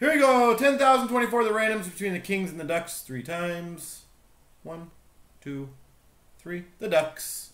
Here we go. 10,024 the randoms between the Kings and the Ducks three times. One, two, three. The Ducks.